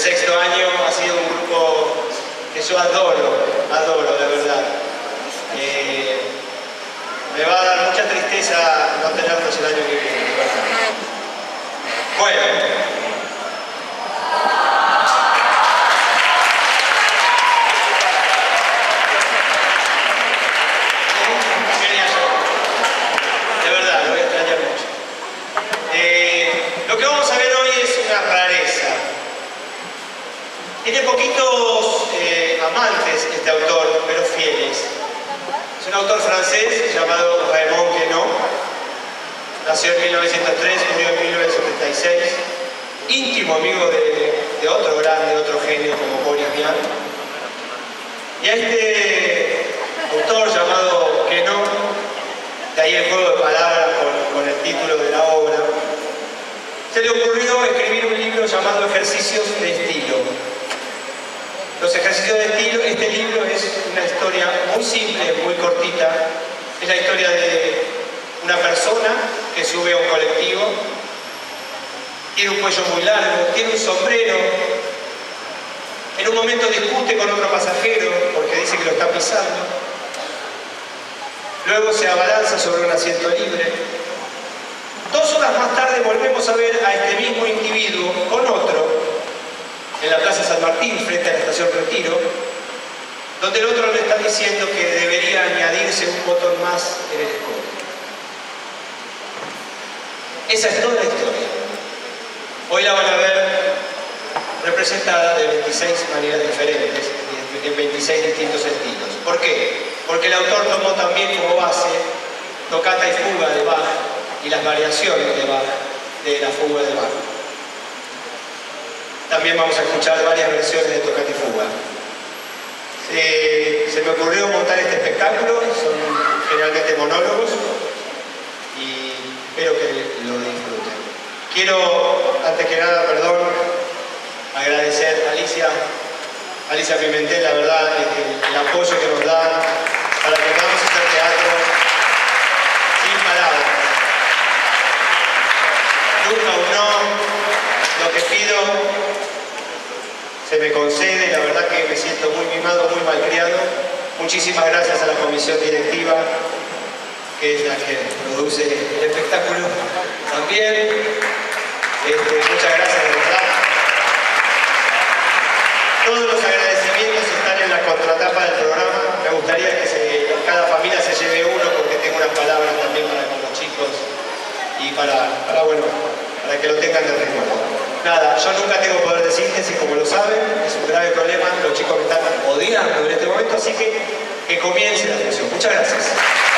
sexto año, ha sido un grupo que yo adoro, adoro, de verdad. Me va a dar mucha tristeza no tenerlos el año que viene. Bueno. De verdad, lo voy a extrañar mucho. Eh, lo que vamos a ver hoy es una rareza. Tiene poquitos eh, amantes este autor, pero fieles. Es un autor llamado Raymond Queneau. Nació en 1903, murió en 1976. Íntimo amigo de, otro grande, otro genio como Boris Vian. Y a este autor llamado Queneau, de ahí el juego de palabras con, el título de la obra, se le ocurrió escribir un libro llamado Ejercicios de Estilo los ejercicios de estilo, este libro es una historia muy simple, muy cortita. Es la historia de una persona que sube a un colectivo, tiene un cuello muy largo, tiene un sombrero, en un momento discute con otro pasajero porque dice que lo está pisando. Luego se abalanza sobre un asiento libre. Dos horas más tarde volvemos a ver a este mismo individuo con otro en la Plaza San Martín, frente a la estación Retiro, donde el otro le está diciendo que debería añadirse un botón más en el escudo. Esa es toda la historia. Hoy la van a ver representada de 26 maneras diferentes, en 26 distintos estilos. ¿Por qué? Porque el autor tomó también como base tocata y fuga de Bach y las variaciones de Bach, de la fuga de Bach. También vamos a escuchar varias versiones de Tocati Fuga. Se me ocurrió montar este espectáculo, son generalmente monólogos y espero que lo disfruten. Quiero, antes que nada, perdón, agradecer a Alicia, Alicia Pimentel, la verdad, el, apoyo que nos da para que podamos hacer teatro sin palabras. Nunca un no, lo que pido se me concede, la verdad que me siento muy mimado, muy malcriado. Muchísimas gracias a la comisión directiva, que es la que produce el espectáculo también. Este, muchas gracias, de verdad. Todos los agradecimientos están en la contratapa del programa. Me gustaría que cada familia se lleve uno porque tengo unas palabras también para con los chicos y para, para, bueno, para que lo tengan de recuerdo. Nada, yo nunca tengo poder de síntesis, como lo saben, es un grave problema, los chicos me están odiando en este momento, así que que comience la función. Muchas gracias.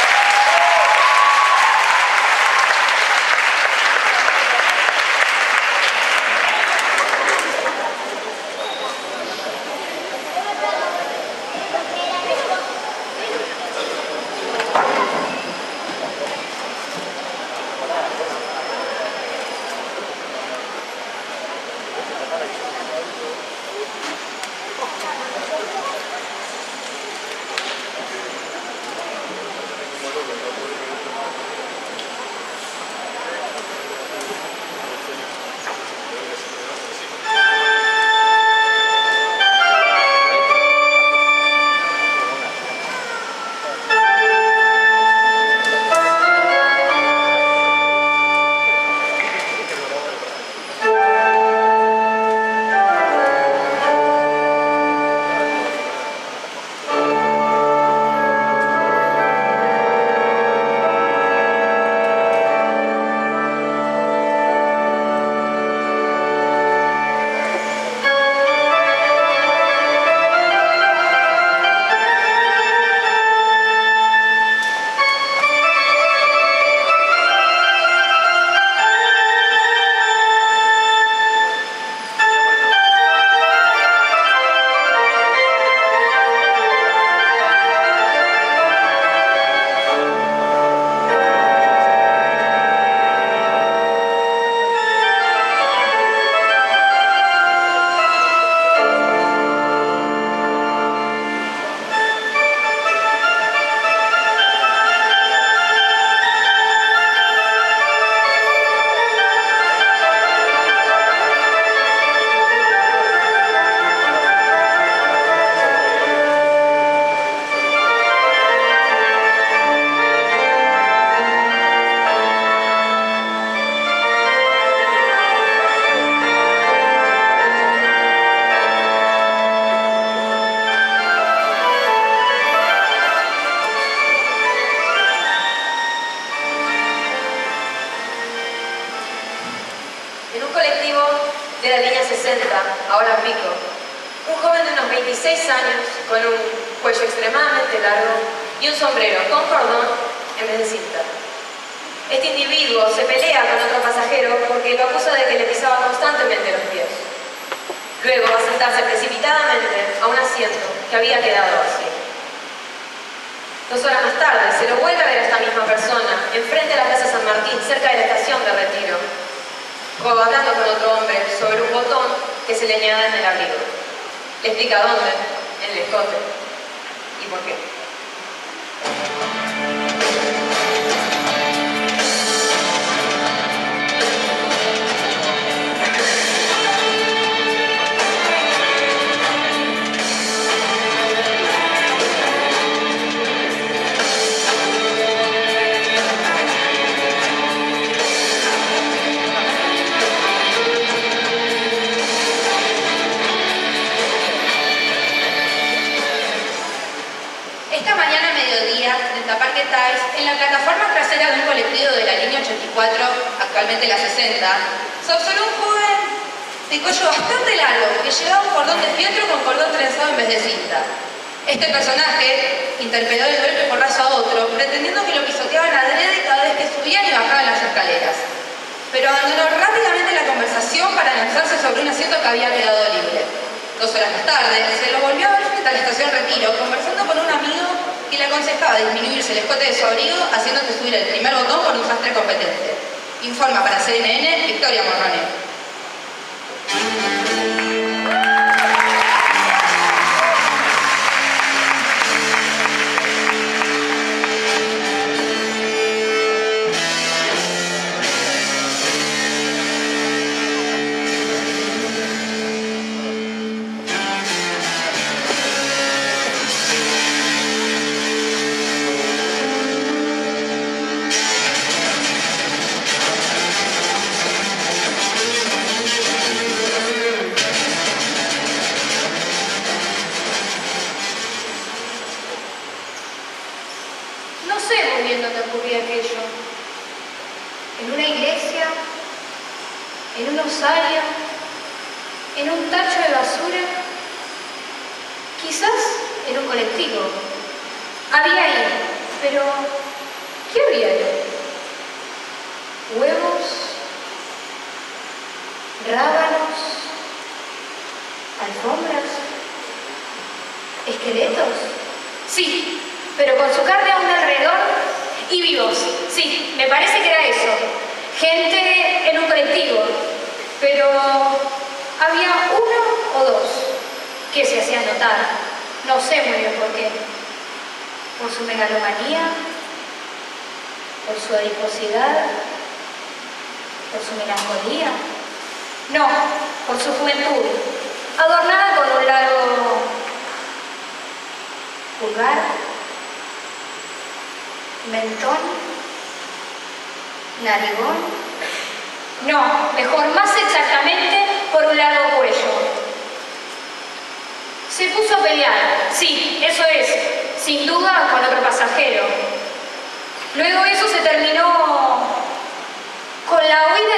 Con un cuello extremadamente largo y un sombrero con cordón en vez de cinta. Este individuo se pelea con otro pasajero porque lo acusa de que le pisaba constantemente los pies. Luego va a sentarse precipitadamente a un asiento que había quedado vacío. Dos horas más tarde se lo vuelve a ver a esta misma persona, enfrente de la Plaza San Martín, cerca de la estación de retiro, o hablando con otro hombre sobre un botón que se le añade en el abrigo. Le explica dónde, en el escote, y por qué. 24, actualmente la 60, se observó un joven de cuello bastante largo que llevaba un cordón de fieltro con cordón trenzado en vez de cinta. Este personaje interpeló el golpe por raso a otro, pretendiendo que lo pisoteaban adrede cada vez que subían y bajaban las escaleras. Pero abandonó rápidamente la conversación para lanzarse sobre un asiento que había quedado libre. Dos horas más tarde, se lo volvió a ver frente a la estación Retiro, conversando con un amigo que le aconsejaba disminuirse el escote de su abrigo, haciéndose subir el primer botón por un sastre competente. Informa para CNN Victoria Morrone.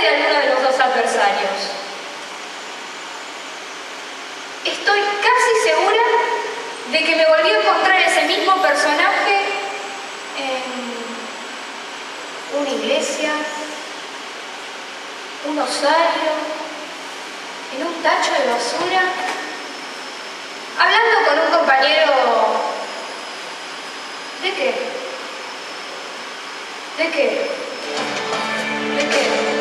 De alguno de los dos adversarios. Estoy casi segura de que me volví a encontrar ese mismo personaje en una iglesia, un osario, en un tacho de basura, hablando con un compañero. ¿De qué? ¿De qué? ¿De qué?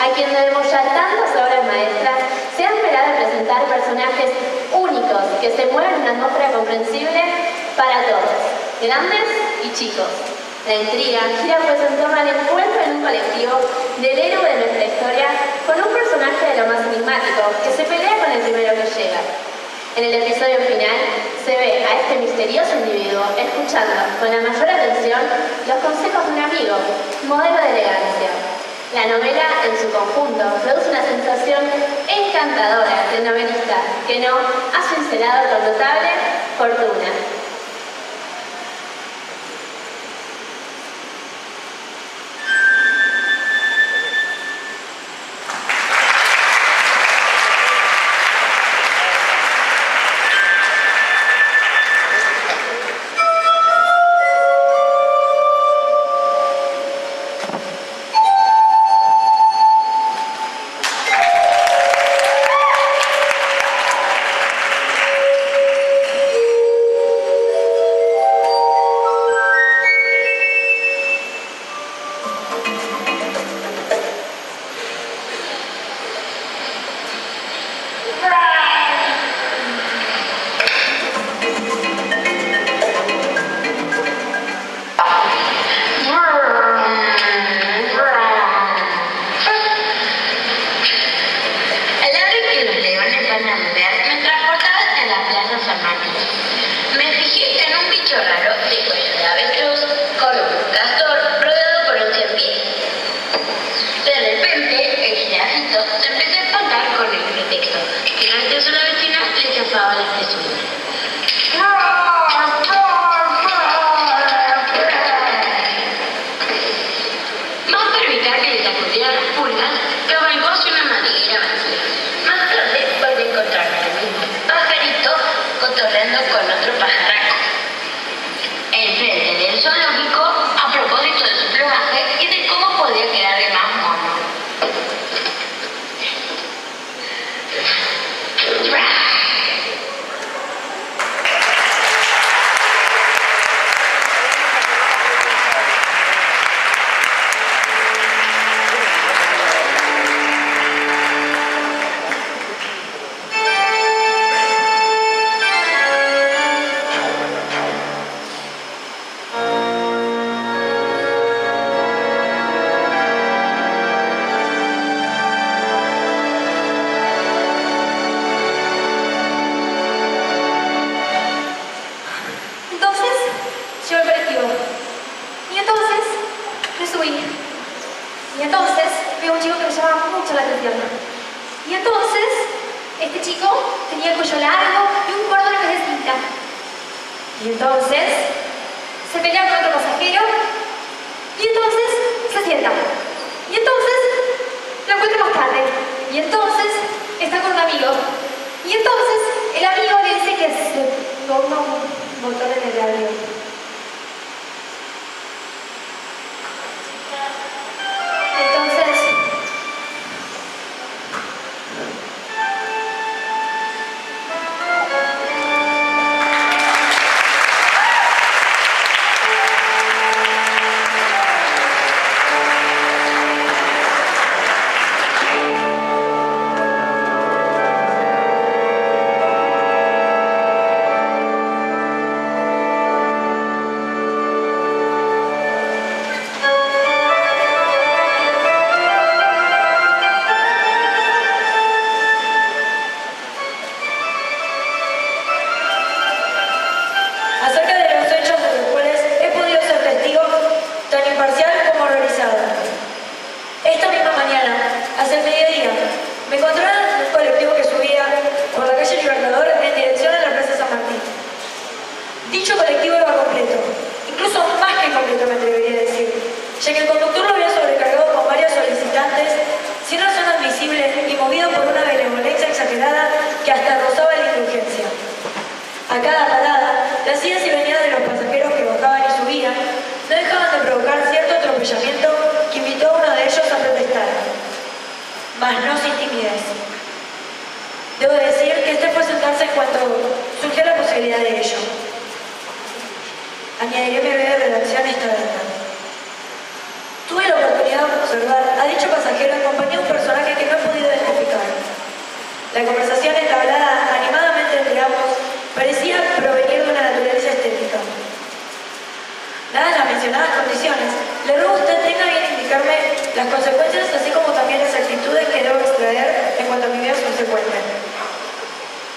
A quien debemos ya tantas obras maestras, se ha esperado presentar personajes únicos que se mueven en una atmósfera comprensible para todos, grandes y chicos. La intriga gira pues en torno al encuentro en un colectivo del héroe de nuestra historia con un personaje de lo más enigmático que se pelea con el primero que llega. En el episodio final se ve a este misterioso individuo escuchando con la mayor atención los consejos de un amigo, modelo de elegancia. La novela en su conjunto produce una sensación encantadora del novelista que no ha cincelado con notable fortuna. un chico que me llamaba mucho la atención. Y entonces, este chico tenía el cuello largo y un cordón en vez de cinta. Y entonces, se pelea con otro pasajero y entonces se sienta. Y entonces, la encuentra más tarde. Y entonces, está con un amigo. Y entonces, el amigo dice que se toma un motor en el avión. Entonces, Debo decir que este fue su casa en cuanto surgió la posibilidad de ello. Añadiré mi breve redacción esta data. Tuve la oportunidad de observar a dicho pasajero en compañía de un personaje que no he podido identificar. La conversación entablada animadamente entre ambos parecía provenir de una naturaleza estética. Dadas las mencionadas condiciones, le ruego a usted tenga bien indicarme las consecuencias así como también las actitudes que debo extraer contabilidad subsecuente.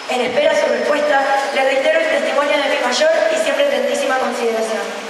En espera de su respuesta, le reitero el testimonio de mi mayor y siempre tendísima consideración.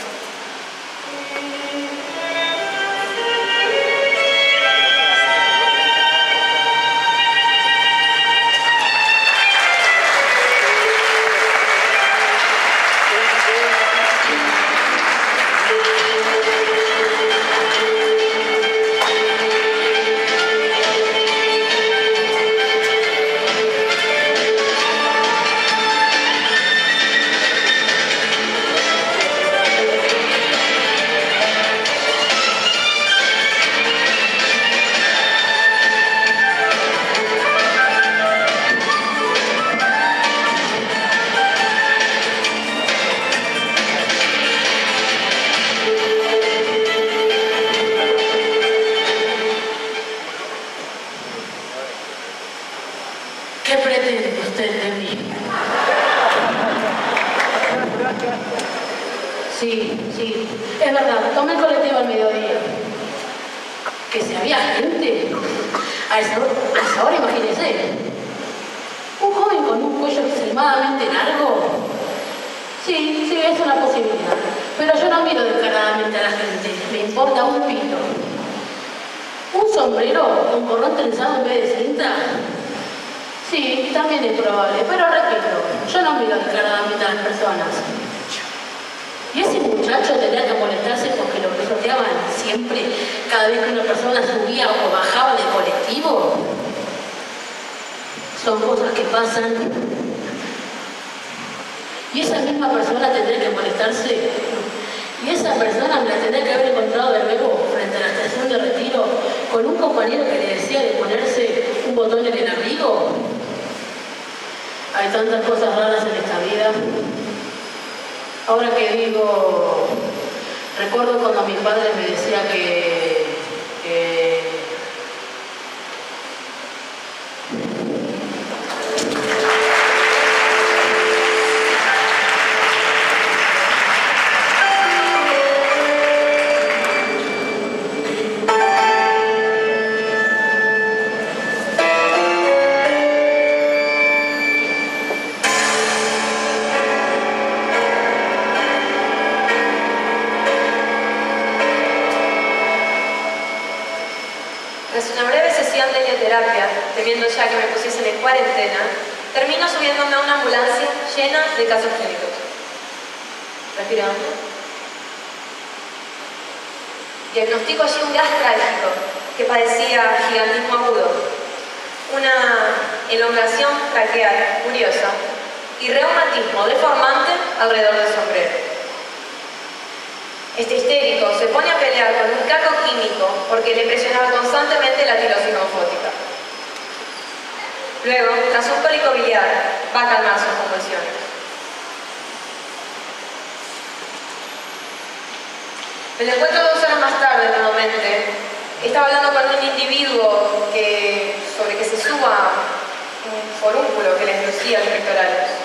Un sombrero con corrón trenzado en vez de cinta. Sí, también es probable, pero repito, yo no miro declaradamente a las personas. ¿Y ese muchacho tendría que molestarse porque lo pisoteaban siempre cada vez que una persona subía o bajaba del colectivo? Son cosas que pasan. Y esa misma persona tendría que molestarse. Y esa persona me la tendría que haber encontrado de nuevo frente a la estación de retiro con un compañero que le decía de ponerse un botón en el abrigo. Hay tantas cosas raras en esta vida. Ahora que digo, recuerdo cuando mi padre me decía que, que Me lo encuentro dos horas más tarde nuevamente. Estaba hablando con un individuo sobre que se suba un forúnculo que les lucía los pectorales.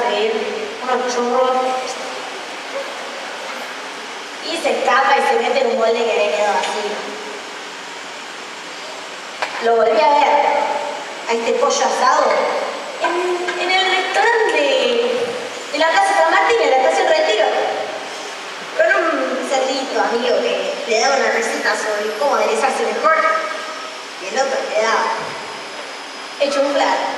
ganas unos churros. Y se escapa y se mete en un molde que había quedado vacío. Lo volví a ver, a este pollo asado, en, el restaurante de la Plaza San Martín, en la Estación Retiro, con un cerdito amigo que le daba una receta sobre cómo aderezarse mejor y el otro le daba hecho un plato.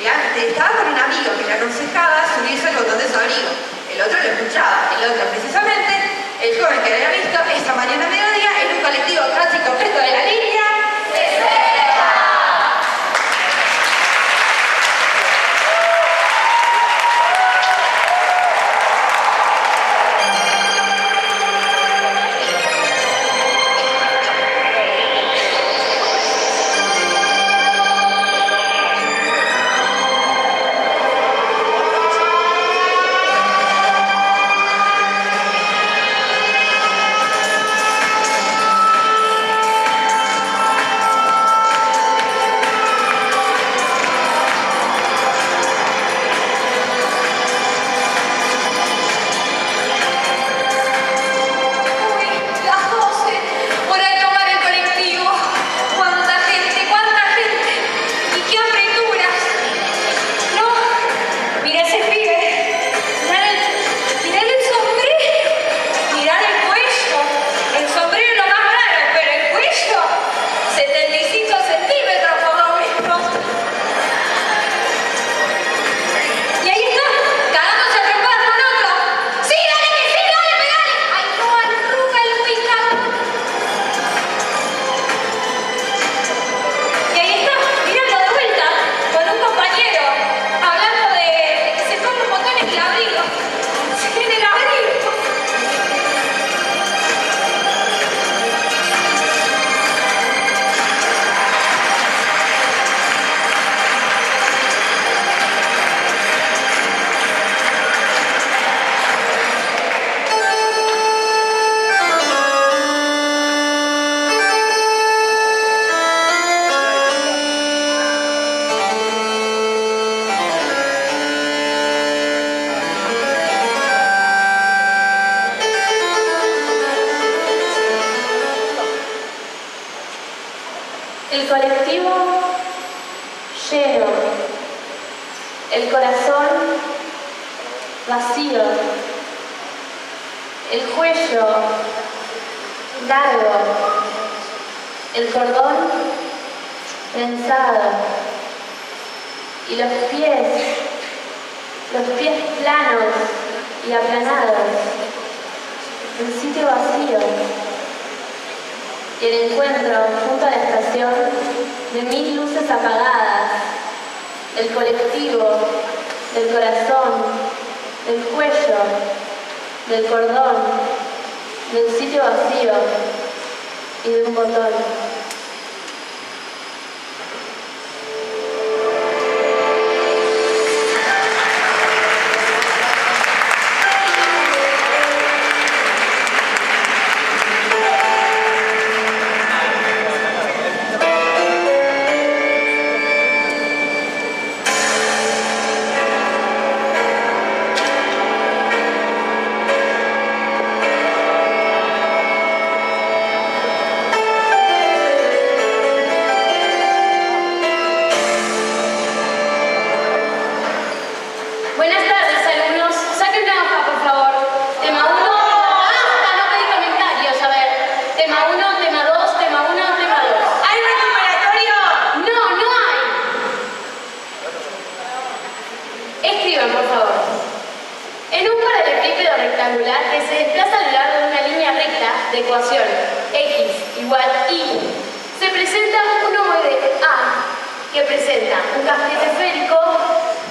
Estaba con un amigo que le aconsejaba subirse al botón de su abrigo. El otro lo escuchaba. El otro, precisamente, el joven que había visto esta mañana mediodía en un colectivo casi completo de la línea. Cuello largo, el cordón trenzado y los pies, los pies planos y aplanados, el sitio vacío. Y el encuentro junto a la estación de mil luces apagadas, del colectivo, del corazón, del cuello, del cordón, del sitio vacío y de un botón. Ecuación x igual y, se presenta un ovoide A que presenta un casquete esférico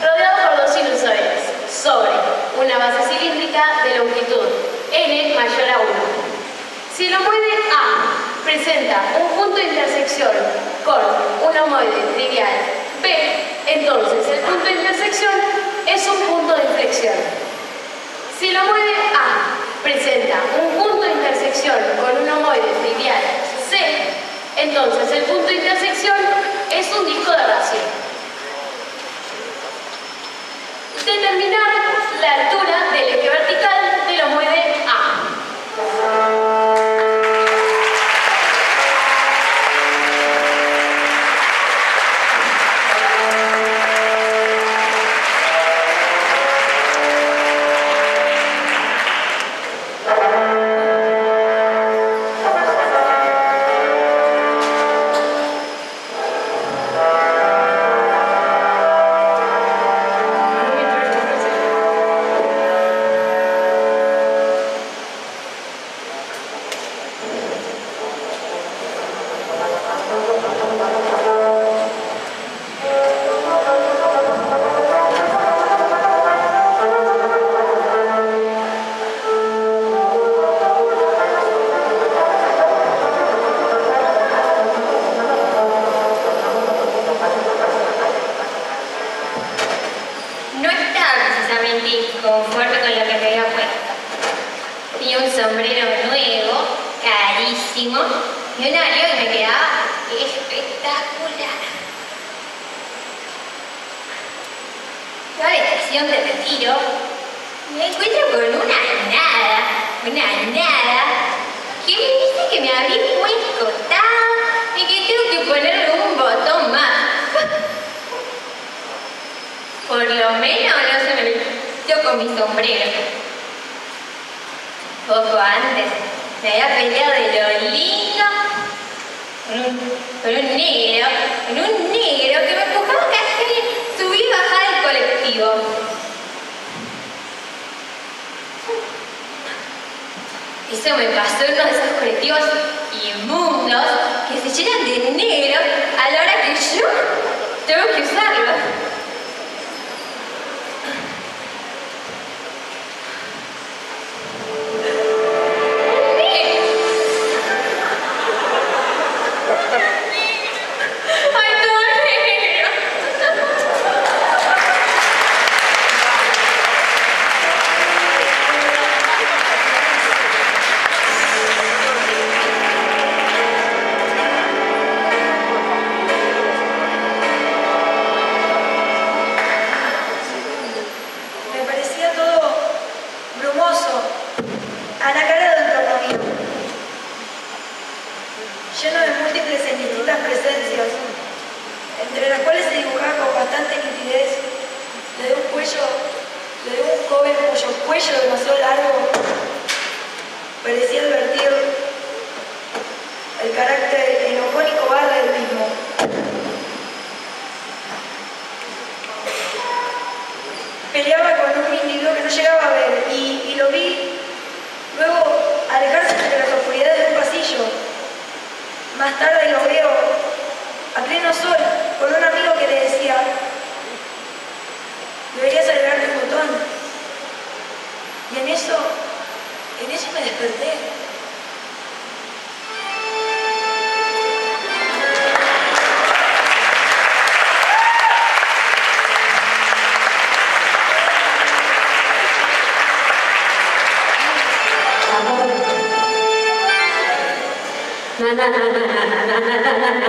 rodeado por dos sinusoides sobre una base cilíndrica de longitud n mayor a 1. Si el ovoide A presenta un punto de intersección con un ovoide trivial B, entonces el punto de intersección es un punto de inflexión. Si la mueve A presenta un punto de intersección con un homoide trivial C, entonces el punto de intersección es un disco de radio. Determinar la altura del La estación de retiro me encuentro con una nada, una nada, que me dice que me había puesto tan y que tengo que ponerle un botón más. Por lo menos no se me metió con mi sombrero. Poco antes me había peleado de lo lindo con un, con un negro, con un negro que me empujaba casi subir y bajar del colectivo. Eso me pasó en uno de esos colectivos inmundos que se llenan de negro a la hora que yo tengo que usarlo.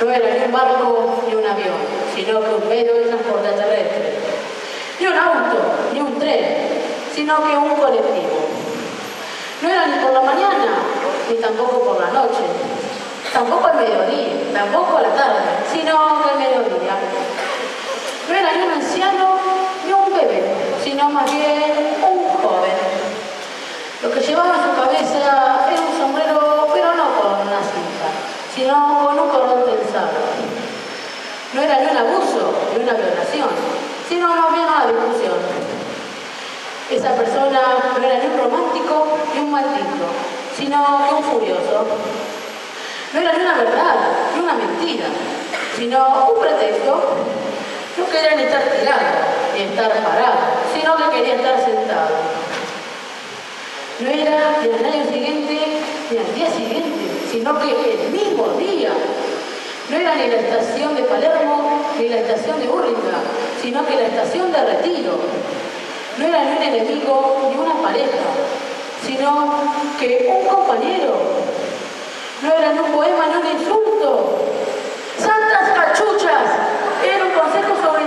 No era ni un barco ni un avión, sino que un medio de transporte terrestre. Ni un auto, ni un tren, sino que un colectivo. No era ni por la mañana, ni tampoco por la noche, tampoco al mediodía, tampoco a la tarde, sino al mediodía. No era ni un anciano ni un bebé, sino más bien un joven. Lo que llevaba en su cabeza era un sombrero, pero no con una cinta, sino con un cordón tensado. No era ni un abuso, ni una violación, sino más bien una discusión. Esa persona no era ni un romántico ni un maldito, sino un furioso. No era ni una verdad, ni una mentira, sino un pretexto. No quería ni estar tirado, ni estar parado, sino que quería estar sentado. No era ni al año siguiente, ni al día siguiente, sino que el mismo día. No era ni la estación de Palermo, ni la estación de Urlinga, sino que la estación de Retiro. No era ni un enemigo, ni una pareja, sino que un compañero. No era ni un poema, ni un insulto. ¡Santas cachuchas! Era un consejo sobre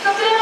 축하드립니다.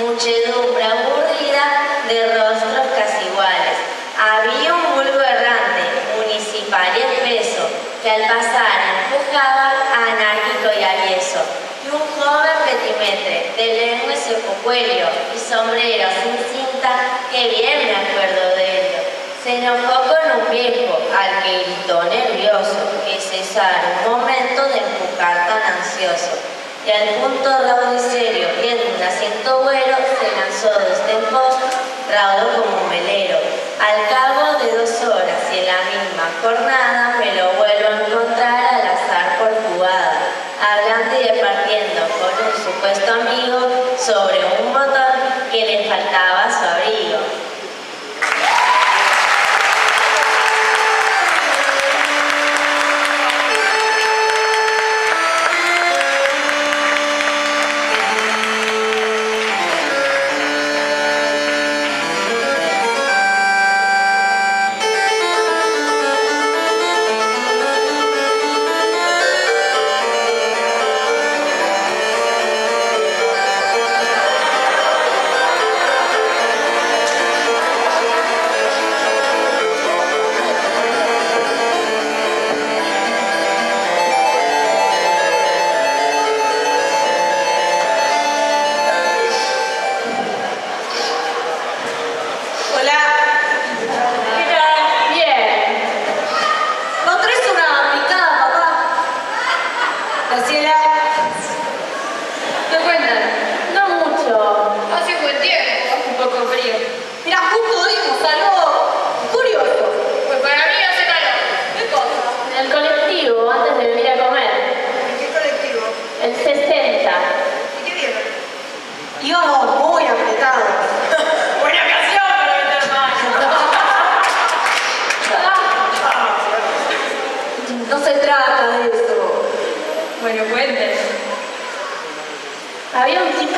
muchedumbre aburrida de rostros casi iguales. Había un vulgo errante, municipal y espeso, que al pasar empujaba a anárquico y avieso, y un joven petimetre, de lengua y y sombrero sin cinta, que bien me acuerdo de ello. Se enojó con un viejo, al que gritó nervioso, que cesara un momento de empujar tan ansioso que al punto Ramoniserio, viendo un asiento güero, se lanzó desde un este post, raudo como un velero. Al cabo de dos horas y en la misma jornada, me lo vuelvo a encontrar al azar por jugada, hablando y departiendo con un supuesto amigo sobre un botón que le faltaba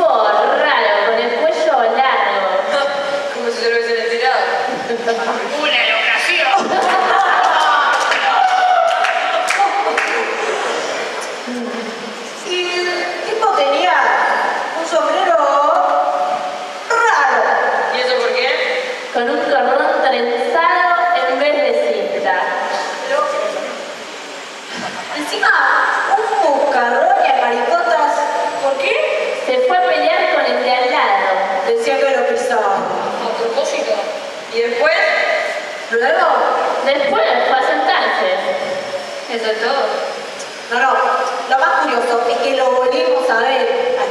for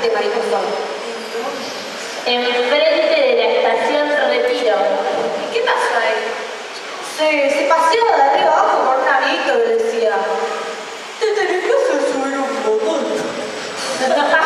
mariposón. Enfrente de la estación Retiro. ¿Y qué pasó ahí? Se, se paseaba de arriba abajo con un que le decía, te tenés que hacer subir un botón.